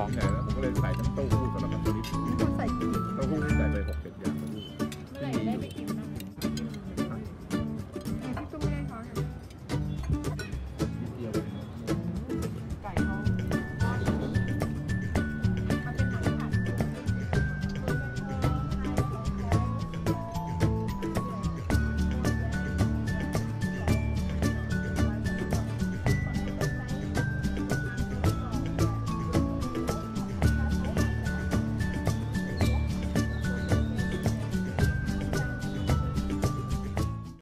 ของใหญ่แล้วผมก็เลยใส่น้ำเตู้สำหรับน้ำเต้าหู้